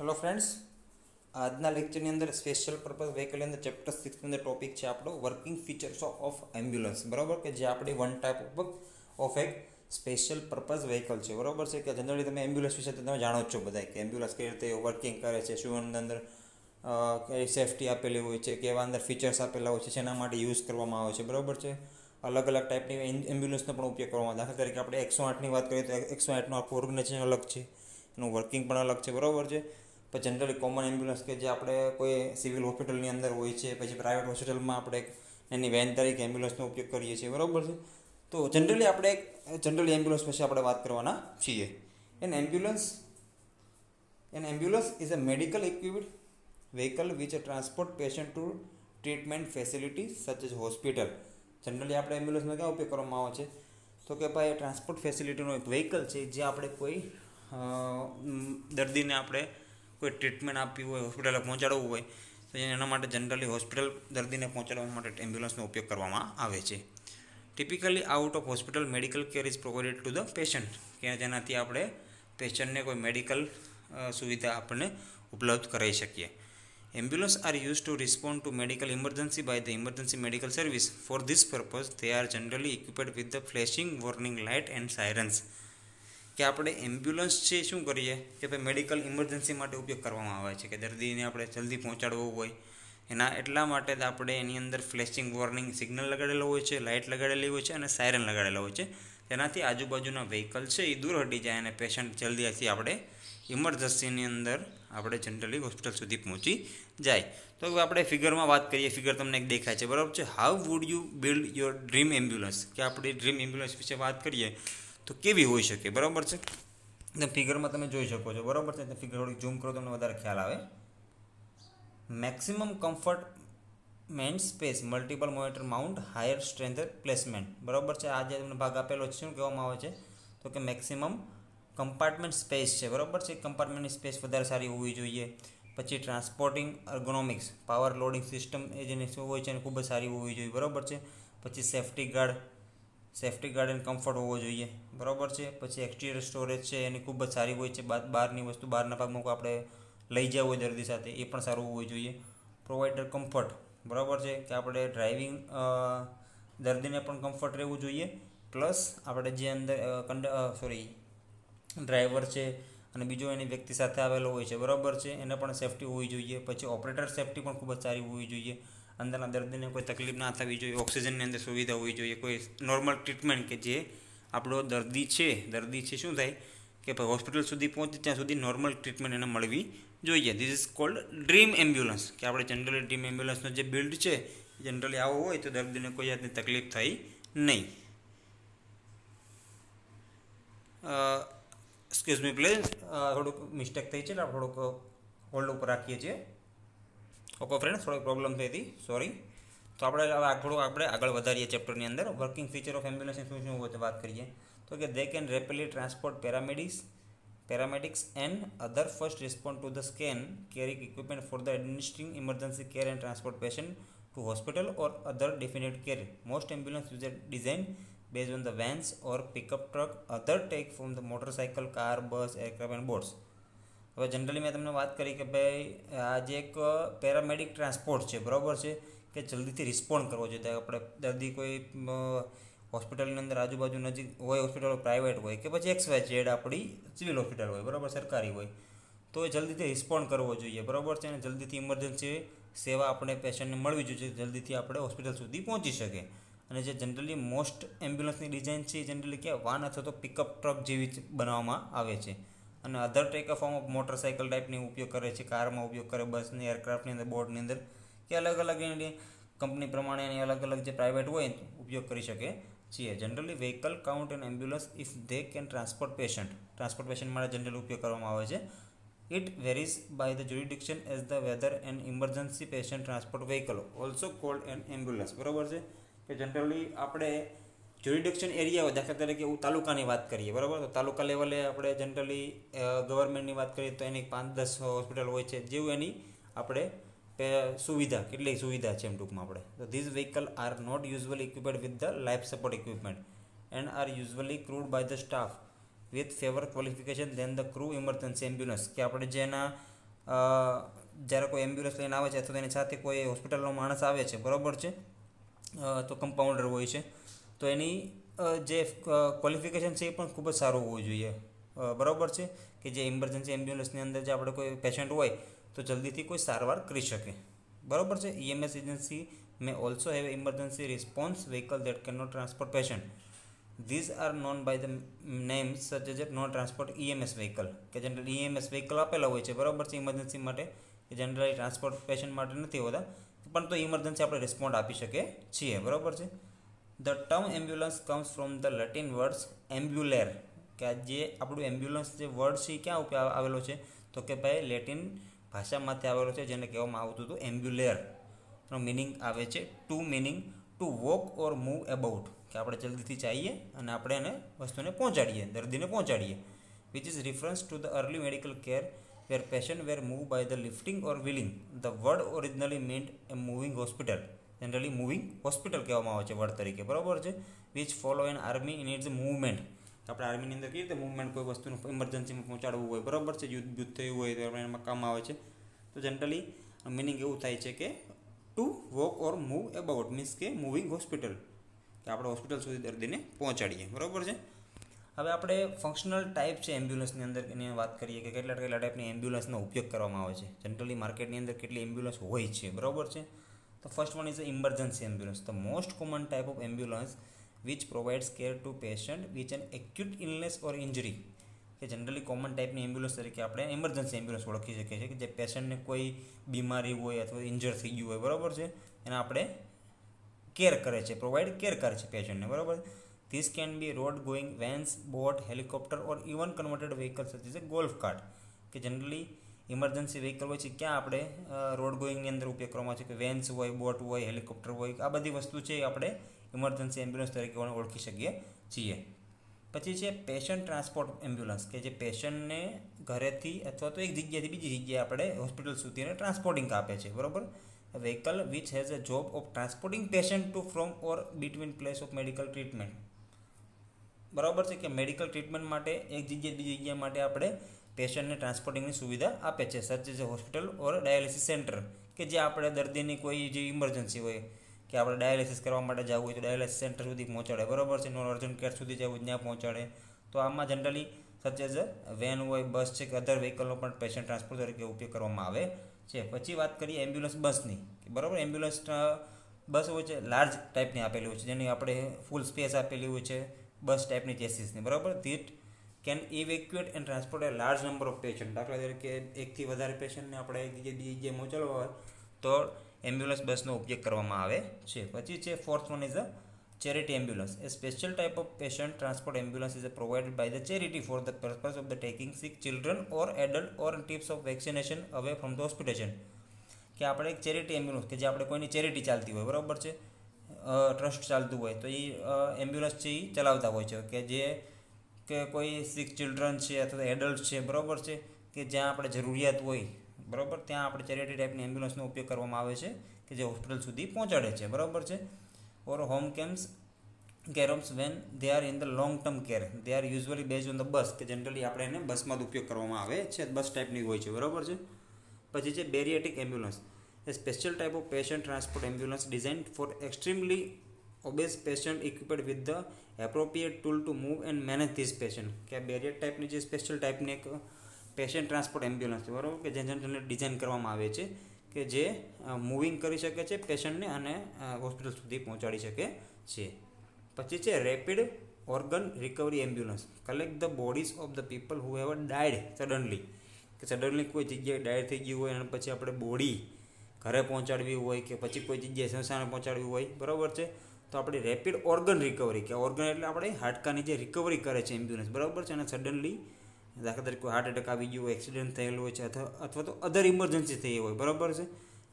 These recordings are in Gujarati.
હેલો ફ્રેન્ડ્સ આજના લેક્ચરની અંદર સ્પેશિયલ પર્પઝ વ્હીકલની અંદર ચેપ્ટર સિક્સની અંદર ટોપિક છે આપણો વર્કિંગ ફીચર્સ ઓફ એમ્બ્યુલન્સ બરાબર કે જે આપણી વન ટાઈપ ઓફ એક સ્પેશિયલ પર્પઝ વ્હીકલ છે. બરાબર છે કે જનરલી તમે એમ્બ્યુલન્સ વિશે તમે જાણો જ છો બધા કે એમ્બ્યુલન્સ કઈ રીતે વર્કિંગ કરે છે, શું અંદર સેફટી આપેલી હોય છે, કેવા અંદર ફીચર્સ આપેલા હોય છે એના માટે યુઝ કરવામાં આવે છે. બરાબર છે? અલગ અલગ ટાઈપની એમ્બ્યુલન્સનો પણ ઉપયોગ કરવામાં દાખલા તરીકે આપણે એકસો આઠની વાત કરીએ તો એકસો આઠનું આખું ઓર્ગેનાઇઝેશન અલગ છે. એનું વર્કિંગ પણ અલગ છે. બરાબર છે? પછી જનરલી કોમન એમ્બ્યુલન્સ કે જે આપણે કોઈ સિવિલ હોસ્પિટલની અંદર હોય છે, પછી પ્રાઇવેટ હોસ્પિટલમાં આપણે એની વેન તરીકે એમ્બ્યુલન્સનો ઉપયોગ કરીએ છીએ, બરાબર છે? તો જનરલી આપણે એક જનરલી એમ્બ્યુલન્સ વિશે આપણે વાત કરવાના છીએ. An ambulance an ambulance is a medical equipped vehicle which transport patient to treatment facility such as hospital generally આપણે એમ્બ્યુલન્સનો ક્યાં ઉપયોગ કરવામાં આવે છે? તો કે ભાઈ ટ્રાન્સપોર્ટ ફેસિલિટીનો એક વ્હીકલ છે જે આપણે કોઈ દર્દીને આપણે કોઈ ટ્રીટમેન્ટ આપવી હોય હોસ્પિટલે પહોંચાડવું હોય તો એના માટે જનરલી હોસ્પિટલ દર્દીને પહોંચાડવા માટે એમ્બ્યુલન્સનો ઉપયોગ કરવામાં આવે છે typically out of hospital medical care is provided to the patient કે જેનાથી આપણે પેશન્ટને કોઈ મેડિકલ સુવિધા આપણને ઉપલબ્ધ કરાવી શકીએ Ambulance are used to respond to medical emergency by the emergency medical service. For this purpose, they are generally equipped with the flashing warning light and sirens. કે આપણે એમ્બ્યુલન્સ છે શું કરીએ? કે ભાઈ મેડિકલ ઇમરજન્સી માટે ઉપયોગ કરવામાં આવે છે, કે દર્દીને આપણે જલ્દી પહોંચાડવું હોય. એના એટલા માટે જ આપણે એની અંદર ફ્લેશિંગ વોર્નિંગ સિગ્નલ લગાડેલો હોય છે લાઇટ લગાડેલી હોય છે અને સાયરન લગાડેલો હોય છે. તેનાથી આજુબાજુના વ્હીકલ છે એ દૂર હટી જાય અને પેશન્ટ જલ્દીથી આપણે ઇમરજન્સીની અંદર આપણે જનરલી હોસ્પિટલ સુધી પહોંચી જાય. તો આપણે ફિગરમાં વાત કરીએ, ફિગર તમને એક દેખાય છે, બરાબર છે? How would you build your dream ambulance કે આપણી ડ્રીમ એમ્બ્યુલન્સ વિશે વાત કરીએ તો કેવી હોઈ શકે? બરાબર છે? એકદમ ફિગરમાં તમે જોઈ શકો છો. બરાબર છે? ફિગર થોડીક ઝૂમ કરો, તમને વધારે ખ્યાલ આવે. Maximum comfort man space multiple monitor mount higher strength placement બરાબર છે? આ જે તમને ભાગ આપેલો છે, શું કહેવામાં આવે છે? તો કે મેક્સિમમ કમ્પાર્ટમેન્ટ સ્પેસ છે. બરાબર છે? કમ્પાર્ટમેન્ટની સ્પેસ વધારે સારી હોવી જોઈએ. પછી transporting ergonomics power loading system એ જેને શું હોય છે એને ખૂબ જ સારી હોવી જોઈએ. બરાબર છે? પછી safety guard safety guard and comfort હોવો જોઈએ. બરાબર છે? પછી એક્સટિરિયર સ્ટોરેજ છે, એની ખૂબ જ સારી હોય છે. બહારની વસ્તુ બહારના ભાગમાં આપણે લઈ જવું હોય દર્દી સાથે, એ પણ સારું હોવું જોઈએ. પ્રોવાઈડર કમ્ફર્ટ બરાબર છે? કે આપણે ડ્રાઇવિંગ દર્દીને પણ કમ્ફર્ટ રહેવું જોઈએ. પ્લસ આપણે જે અંદર કંડ સોરી ડ્રાઈવર છે અને બીજો એની વ્યક્તિ સાથે આવેલો હોય છે. બરાબર છે? એને પણ સેફટી હોવી જોઈએ. પછી ઓપરેટર સેફટી પણ ખૂબ જ સારી હોવી જોઈએ. અંદરના દર્દીને કોઈ તકલીફ ના થવી જોઈએ, ઓક્સિજનની અંદર સુવિધા હોવી જોઈએ, કોઈ નોર્મલ ટ્રીટમેન્ટ કે જે આપણો દર્દી છે દર્દી છે શું થાય કે ભાઈ હોસ્પિટલ સુધી પહોંચે, ત્યાં સુધી નોર્મલ ટ્રીટમેન્ટ એને મળવી જોઈએ. This is called dream ambulance કે આપણે જનરલી ડ્રીમ એમ્બ્યુલન્સનો જે બિલ્ડ છે જનરલી આવો હોય તો દર્દીને કોઈ જાતની તકલીફ થઈ નહીં. એક્સક્યુઝ મી પ્લીઝ થોડુંક મિસ્ટેક થઈ છે એટલે થોડુંક હોલ્ડ ઉપર રાખીએ છીએ. ઓકે ફ્રેન્ડ્સ થોડીક પ્રોબ્લેમ થઈ હતી સોરી તો આપણે હવે થોડુંક આપણે આગળ વધારીએ ચેપ્ટરની અંદર વર્કિંગ ફીચર ઓફ એમ્બ્યુલન્સ શું શું હોય વાત કરીએ તો કે they can rapidly transport paramedics paramedics and other first respond to the scan carrying equipment for the administering emergency care and transport patient to hospital or other definite care most ambulance use design based on the vans or pickup truck other take from the motorcycle car bus aircraft and boats હવે જનરલી મેં તમને વાત કરી કે ભાઈ, આ જે એક પેરામેડિક ટ્રાન્સપોર્ટ છે, બરાબર છે? કે જલ્દીથી રિસ્પોન્ડ કરવો જોઈએ. આપણે દર્દી કોઈ હોસ્પિટલની અંદર આજુબાજુ નજીક હોય હોસ્પિટલ પ્રાઇવેટ હોય કે પછી એક્સ વાય જેડ આપણી સિવિલ હોસ્પિટલ હોય, બરાબર, સરકારી હોય, તો એ જલ્દીથી રિસ્પોન્ડ કરવો જોઈએ, બરાબર છે? અને જલ્દીથી ઇમરજન્સી સેવા આપણે પેશન્ટને મળવી જોઈએ જલ્દીથી આપણે હોસ્પિટલ સુધી પહોંચી શકે અને જે જનરલી મોસ્ટ એમ્બ્યુલન્સની ડિઝાઇન છે, એ જનરલી કે વાન અથવા તો પિકઅપ ટ્રક જેવી જ બનાવવામાં આવે છે. અને other tech form of motorcycle ટાઈપની ઉપયોગ કરે છે કારમાં ઉપયોગ કરે બસની એરક્રાફ્ટની અંદર બોર્ડની અંદર, કે અલગ અલગ એની કંપની પ્રમાણે એની અલગ અલગ જે પ્રાઇવેટ હોય ઉપયોગ કરી શકે છીએ. Generally vehicle count and ambulance if they can transport patient transport patient માટે જનરલી ઉપયોગ કરવામાં આવે છે. It varies by the jurisdiction as the whether and emergency patient transport vehicle also called and ambulance બરાબર છે? કે જનરલી આપણે જ્યુરિડિક્શન હોય, દાખલા તરીકે તાલુકાની વાત કરીએ, બરાબર? તો તાલુકા લેવલે આપણે જનરલી ગવર્મેન્ટની વાત કરીએ તો એની પાંચ દસ હોસ્પિટલ હોય છે, જેવું એની આપણે સુવિધા કેટલી સુવિધા છે એમ ટૂંકમાં આપણે. તો these vehicle are not usually equipped with the life support equipment and are usually crewed by the staff with fewer qualification than the crew emergency ambulance કે આપણે જેના જ્યારે કોઈ એમ્બ્યુલન્સ લઈને આવે છે અથવા તેની સાથે કોઈ હોસ્પિટલનો માણસ આવે છે, બરાબર છે? તો કમ્પાઉન્ડર હોય છે. તો એની જે ક્વોલિફિકેશન છે એ પણ ખૂબ જ સારું હોવું જોઈએ. બરાબર છે? કે જે ઇમરજન્સી એમ્બ્યુલન્સની અંદર જે આપણે કોઈ પેશન્ટ હોય, તો જલ્દીથી કોઈ સારવાર કરી શકે. બરાબર છે? EMS agency may also have emergency response vehicle that can not transport patient these are known by the names such as non transport EMS vehicle કે જનરલ ઈએમએસ વ્હીકલ આપેલા હોય છે, બરાબર છે? ઇમરજન્સી માટે. કે જનરલી ટ્રાન્સપોર્ટ પેશન્ટ માટે નથી હોતા. પણ તો ઇમરજન્સી આપણે રિસ્પોન્ડ આપી શકીએ છીએ, બરાબર છે? The term ambulance comes from the Latin words ambulare કે જે આપણું એમ્બ્યુલન્સ જે વર્ડ છે ક્યાં ઉપર આવેલો છે? તો કે ભાઈ લેટિન ભાષામાંથી આવેલો છે, જેને કહેવામાં આવતું હતું એમ્બ્યુલેર નો મિનિંગ આવે છે to meaning to walk or move about કે આપણે જલ્દીથી ચાહીએ અને આપણે એને વસ્તુને પહોંચાડીએ, દર્દીને પહોંચાડીએ. Which is reference to the early medical care where patient were move by the lifting or wheeling the word originally meant a moving hospital generally moving hospital કહેવામાં આવે છે વર્ડ તરીકે. બરાબર છે? Which follow an army in its movement આપણે આર્મીની અંદર કેવી રીતે મૂવમેન્ટ કોઈ વસ્તુનું ઇમરજન્સીમાં પહોંચાડવું હોય? બરાબર છે? યુદ્ધ યુદ્ધ થયું હોય તો એમાં કામ આવે છે. તો જનરલી મિનિંગ એવું થાય છે કે to walk or move about means કે મૂવિંગ હોસ્પિટલ કે આપણે હોસ્પિટલ સુધી દર્દીને પહોંચાડીએ. બરાબર છે? હવે આપણે ફંક્શનલ ટાઈપ છે એમ્બ્યુલન્સની અંદર એની વાત કરીએ કે કેટલા કેટલા ટાઈપની એમ્બ્યુલન્સનો ઉપયોગ કરવામાં આવે છે. જનરલી માર્કેટની અંદર કેટલી એમ્બ્યુલન્સ હોય છે. બરાબર છે? તો first one is emergency ambulance the most common type of ambulance which provides care to patient with an acute illness or injury કે જનરલી કોમન ટાઈપની એમ્બ્યુલન્સ તરીકે આપણે એમરજન્સી એમ્બ્યુલન્સ ઓળખી શકીએ છીએ કે જે પેશન્ટને કોઈ બીમારી હોય અથવા ઇન્જર થઈ ગયું હોય, બરાબર છે? એને આપણે કેર કરે છે પ્રોવાઈડ કેર કરે છે પેશન્ટને બરાબર this can be road going vans boat helicopter or even converted vehicle such as a golf cart કે જનરલી ઇમરજન્સી વ્હીકલ હોય છે, ક્યાં આપણે રોડ ગોઈંગની અંદર ઉપયોગ કરવામાં છે, કે વેન્સ હોય બોટ હોય હેલિકોપ્ટર હોય, આ બધી વસ્તુ છે એ આપણે ઇમરજન્સી એમ્બ્યુલન્સ તરીકે ઓળખી શકીએ છીએ. પછી છે પેશન્ટ ટ્રાન્સપોર્ટ એમ્બ્યુલન્સ કે જે પેશન્ટને ઘરેથી અથવા તો એક જગ્યાએથી બીજી જગ્યાએ આપણે હોસ્પિટલ સુધીને ટ્રાન્સપોર્ટિંગ આપે છે, બરાબર? Vehicle which has a job of transporting patient to from or between place of medical treatment બરાબર છે કે મેડિકલ ટ્રીટમેન્ટ માટે એક જગ્યાએ બીજી જગ્યા માટે આપણે પેશન્ટને ટ્રાન્સપોર્ટિંગની સુવિધા આપે છે. Such as hospital or dialysis centre કે જે આપણે દર્દીની કોઈ જે ઇમરજન્સી હોય કે આપણે ડાયાલિસિસ કરવા માટે જવું હોય તો ડાયાલિસિસ સેન્ટર સુધી પહોંચાડે. બરાબર છે? નોન અર્જન્ટ કેર સુધી જવું ત્યાં પહોંચાડે. તો આમાં જનરલી સચ એઝ વેન હોય બસ છે કે અધર વ્હીકલનો પણ પેશન્ટ ટ્રાન્સપોર્ટ તરીકે ઉપયોગ કરવામાં આવે છે. પછી વાત કરીએ એમ્બ્યુલન્સ બસની બરાબર? એમ્બ્યુલન્સ બસ હોય છે લાર્જ ટાઈપની આપેલી હોય છે. જેની આપણે ફૂલ સ્પેસ આપેલી હોય છે બસ ટાઈપની ચેસીસની બરાબર? That can evacuate and transport a large number of patient દાખલા તરીકે એકથી વધારે પેશન્ટને આપણે એક જે મોચલવા હોય, તો એમ્બ્યુલન્સ બસનો ઉપયોગ કરવામાં આવે છે. પછી છે fourth one is a charity ambulance a special type of patient transport ambulance is provided by the charity for the purpose of the taking sick children or adult or tips of vaccination away from the hospitation કે આપણે એક ચેરિટી એમ્બ્યુલન્સ કે જે આપણે કોઈની ચેરિટી ચાલતી હોય, બરાબર છે? ટ્રસ્ટ ચાલતું હોય, તો એ એમ્બ્યુલન્સ છે એ ચલાવતા હોય છે. કે જે કે કોઈ સિક ચિલ્ડ્રન છે અથવા એડલ્ટ છે, બરાબર છે? કે જ્યાં આપણે જરૂરિયાત હોય, બરાબર? ત્યાં આપણે ચેરિટી ટાઈપની એમ્બ્યુલન્સનો ઉપયોગ કરવામાં આવે છે કે જે હોસ્પિટલ સુધી પહોંચાડે છે, બરાબર છે? Or home cams carers when they are in the long term care they are are base on the bus કે જનરલી આપણે એને બસમાં જ ઉપયોગ કરવામાં આવે છે બસ ટાઈપની હોય છે, બરાબર છે? પછી છે bariatric ambulance a special type of patient transport ambulance design for extremely obese patient equipped with the appropriate tool to move and manage this patient કે આ બેરિયર ટાઈપની જે સ્પેશિયલ ટાઈપની એક પેશન્ટ ટ્રાન્સપોર્ટ એમ્બ્યુલન્સ બરાબર? કે જે જનરલ ડિઝાઇન કરવામાં આવે છે, કે જે મૂવિંગ કરી શકે છે પેશન્ટને અને હોસ્પિટલ સુધી પહોંચાડી શકે છે. પછી છે rapid organ recovery ambulance collect the bodies of the people who have died suddenly કે સડનલી કોઈ જગ્યાએ ડાયડ થઈ ગયું હોય અને પછી આપણે બોડી ઘરે પહોંચાડવી હોય કે પછી કોઈ જગ્યાએ સંસ્થાને પહોંચાડવી હોય, બરાબર છે? તો આપણે રેપિડ ઓર્ગન રિકવરી કે ઓર્ગન એટલે આપણે હાડકાની જે રિકવરી કરે છે એમ્બ્યુલન્સ, બરાબર છે? અને સડનલી દાખલા તરીકે હાર્ટ એટેક આવી ગયું એક્સિડન્ટ થયેલું હોય છે, અથવા અથવા તો અધર ઇમરજન્સી થઈ હોય, બરાબર છે?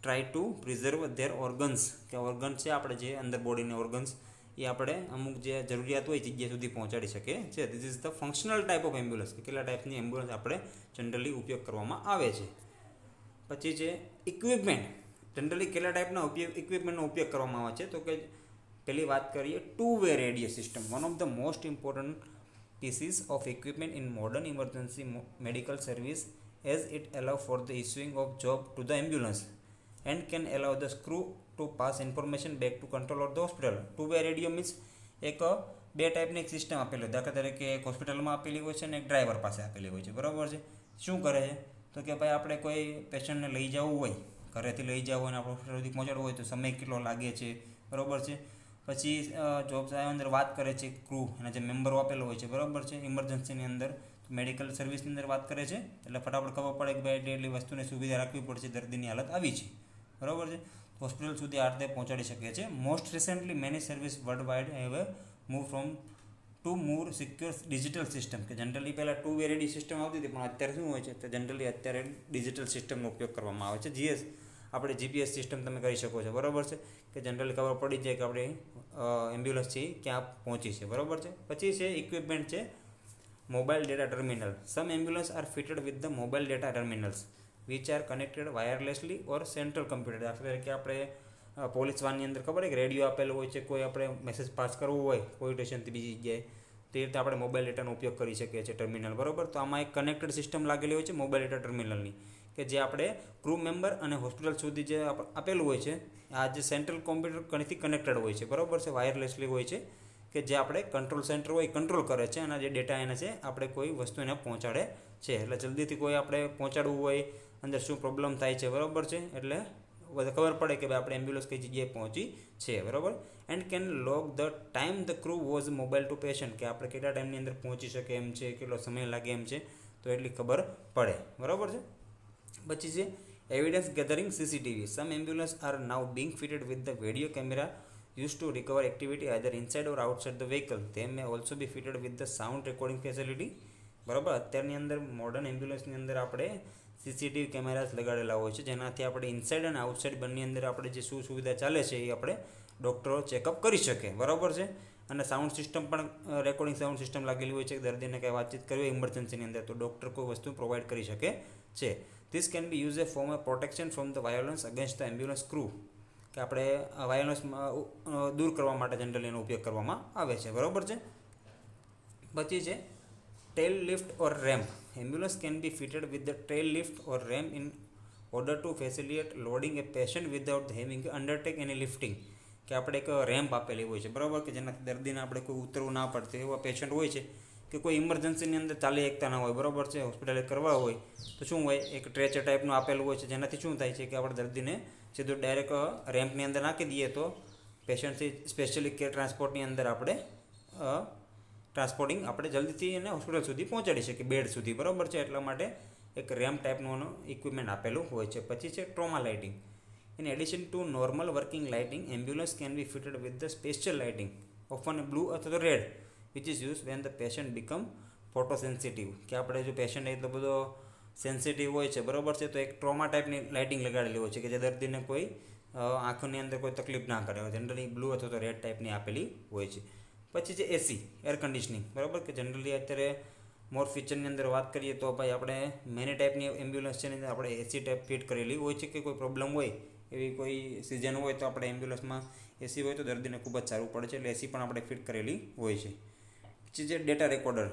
Try to preserve their organs કે ઓર્ગન છે આપણે જે અંદર બોડીના ઓર્ગન્સ એ આપણે અમુક જે જરૂરિયાત હોય જગ્યા સુધી પહોંચાડી શકે છે this is the functional type of ambulance કે કેટલા ટાઈપની એમ્બ્યુલન્સ આપણે જનરલી ઉપયોગ કરવામાં આવે છે. પછી છે ઇક્વિપમેન્ટ જનરલી કેટલા ટાઈપના ઉપયોગ ઇક્વિપમેન્ટનો ઉપયોગ કરવામાં આવે છે? તો કે પહેલી વાત કરીએ two way radio system one of the most important pieces of equipment in modern emergency medical service as it allow for the issuing of job to the ambulance and can allow the crew to pass information back to control of the hospital two way radio means એક, બે ટાઈપની એક સિસ્ટમ આપેલી દાખલા તરીકે એક હોસ્પિટલમાં આપેલી હોય છે અને એક ડ્રાઈવર પાસે આપેલી હોય છે. બરાબર છે? શું કરે છે? તો કે ભાઈ આપણે કોઈ પેશન્ટને લઈ જવું હોય, ઘરેથી લઈ જવું હોય અને આપણે હોસ્પિટલ સુધી પહોંચાડવું હોય તો સમય કેટલો લાગે છે? બરાબર છે? પછી જોબ સાહેબ અંદર વાત કરે છે ક્રૂ એના જે મેમ્બરો આપેલો હોય છે, બરાબર છે? ઇમરજન્સીની અંદર મેડિકલ સર્વિસની અંદર વાત કરે છે, એટલે ફટાફટ ખબર પડે કે ભાઈ એટલી વસ્તુની સુવિધા રાખવી પડશે, દર્દીની હાલત આવી છે. બરાબર છે? હોસ્પિટલ સુધી આ રીતે પહોંચાડી શકે છે most recently many service world wide have move from to more secure digital system કે જનરલી પહેલાં ટુ વેરેડી સિસ્ટમ આવતી હતી, પણ અત્યારે શું હોય છે? તો જનરલી અત્યારે ડિજિટલ સિસ્ટમનો ઉપયોગ કરવામાં આવે છે. જીએસ આપણે જીપીએસ સિસ્ટમ તમે કરી શકો છો. બરાબર છે? કે જનરલી ખબર પડી જાય કે આપણે એમ્બ્યુલન્સ છે ક્યાં પહોંચી છે. બરાબર છે? પછી છે ઇક્વિપમેન્ટ છે mobile data terminal some ambulance are fitted with the mobile data terminals which are connected wirelessly or central computer દાખલા તરીકે આપણે પોલીસ વાનની અંદર ખબર કે રેડિયો આપેલો હોય છે, કોઈ આપણે મેસેજ પાસ કરવો હોય, કોઈ સ્ટેશનથી બીજી જગ્યાએ, તે રીતે આપણે મોબાઈલ ડેટાનો ઉપયોગ કરી શકીએ છીએ ટર્મિનલ બરાબર? તો આમાં એક કનેક્ટેડ સિસ્ટમ લાગેલી હોય છે મોબાઈલ ડેટા ટર્મિનલની કે જે આપણે ક્રૂ મેમ્બર અને હોસ્પિટલ સુધી જે આપેલું હોય છે, આ જે સેન્ટ્રલ કોમ્પ્યુટર ઘણીથી કનેક્ટેડ હોય છે, બરાબર છે? વાયરલેસલી હોય છે, કે જે આપણે કંટ્રોલ સેન્ટર હોય કંટ્રોલ કરે છે, અને જે ડેટા એને છે, આપણે કોઈ વસ્તુ એને પહોંચાડે છે. એટલે જલ્દીથી કોઈ આપણે પહોંચાડવું હોય, અંદર શું પ્રોબ્લેમ થાય છે, બરાબર છે? એટલે ખબર પડે કે ભાઈ આપણે એમ્બ્યુલન્સ કઈ જગ્યાએ પહોંચી છે, બરાબર? And can log the time the crew was mobile to patient કે આપણે કેટલા ટાઈમની અંદર પહોંચી શકે એમ છે, કેટલો સમય લાગે એમ છે, તો એટલી ખબર પડે. બરાબર છે? પછી છે evidence gathering CCTV some ambulance are now being fitted with the video camera use to recover activity either inside or outside the vehicle they may also be fitted with the sound recording facility બરાબર? અત્યારની અંદર મોડર્ન એમ્બ્યુલન્સની અંદર આપણે સીસીટીવી કેમેરાસ લગાડેલા હોય છે. જેનાથી આપણે ઇનસાઇડ અને આઉટસાઇડ બંને અંદર આપણે જે શું સુવિધા ચાલે છે એ આપણે ડૉક્ટરો ચેકઅપ કરી શકે બરાબર છે? અને સાઉન્ડ સિસ્ટમ પણ રેકોર્ડિંગ સાઉન્ડ સિસ્ટમ લાગેલી હોય છે. દર્દીને કંઈ વાતચીત કરવી હોય ઇમરજન્સીની અંદર તો ડૉક્ટર કોઈ વસ્તુ પ્રોવાઈડ કરી શકે છે. This can be use a form a protection from the violence against the ambulance crew કે આપણે વાયોલન્સ દૂર કરવા માટે જનરલી એનો ઉપયોગ કરવામાં આવે છે. બરાબર છે? પછી છે tail lift or ramp ambulance can be fitted with the tail lift or ramp in order to facilitate loading a patient without having undertake any lifting કે આપણે એક રેમ્પ આપેલી હોય છે. બરાબર? કે જેનાથી દર્દીને આપણે કોઈ ઉતરવું ના પડતું એવા પેશન્ટ હોય છે. કે કોઈ ઇમરજન્સીની અંદર ચાલી એકતા ના હોય, બરાબર છે? હોસ્પિટલે કરવા હોય, તો શું હોય? એક ટ્રેચર ટાઈપનું આપેલું હોય છે, જેનાથી શું થાય છે કે આપણે દર્દીને સીધું ડાયરેક્ટ રેમ્પની અંદર નાખી દઈએ તો પેશન્ટથી સ્પેશિયલી કેર ટ્રાન્સપોર્ટની અંદર આપણે ટ્રાન્સપોર્ટિંગ આપણે જલ્દીથી એને હોસ્પિટલ સુધી પહોંચાડી શકીએ, બેડ સુધી, બરાબર છે? એટલા માટે એક રેમ્પ ટાઈપનું ઇક્વિપમેન્ટ આપેલું હોય છે. પછી છે trauma lighting. In addition to normal working lighting, ambulance can be fitted with the special lighting often blue અથવા તો red. Which is use when the patient become photosensitive કે આપણે જો પેશન્ટ એટલો બધો સેન્સિટિવ હોય છે, બરાબર છે, તો એક ટ્રોમા ટાઈપની લાઇટિંગ લગાડેલી હોય છે કે જે દર્દીને કોઈ આંખોની અંદર કોઈ તકલીફ ના કરે. જનરલી બ્લુ અથવા તો રેડ ટાઈપની આપેલી હોય છે. પછી છે એસી એર કન્ડિશનિંગ બરાબર? કે જનરલી અત્યારે મોર ફીચરની અંદર વાત કરીએ તો ભાઈ આપણે મેની ટાઈપની એમ્બ્યુલન્સ છે ને, આપણે એસી ટાઈપ ફિટ કરેલી હોય છે કે કોઈ પ્રોબ્લેમ હોય, એવી કોઈ સિઝન હોય તો આપણે એમ્બ્યુલન્સમાં એસી હોય તો દર્દીને ખૂબ જ સારું પડે છે. એટલે એસી પણ આપણે ફિટ કરેલી હોય છે. જે ડેટા રેકોર્ડર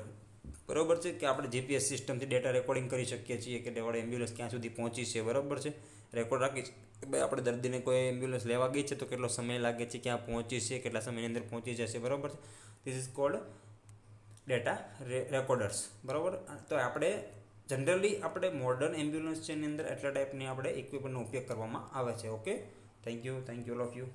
બરાબર છે? કે આપણે જીપીએસ સિસ્ટમથી ડેટા રેકોર્ડિંગ કરી શકીએ છીએ કે વડે એમ્બ્યુલન્સ ક્યાં સુધી પહોંચી છે, બરાબર છે? રેકોર્ડ રાખી કે ભાઈ આપણે દર્દીને કોઈ એમ્બ્યુલન્સ લેવા ગઈ છે તો કેટલો સમય લાગે છે, ક્યાં પહોંચી છે, કેટલા સમયની અંદર પહોંચી જશે, બરાબર છે? This is called data recorders બરાબર? તો આપણે જનરલી આપણે મોડર્ન એમ્બ્યુલન્સ છે એની અંદર એટલા ટાઈપની આપણે ઇક્વિપમેન્ટનો ઉપયોગ કરવામાં આવે છે okay thank you thank you all of you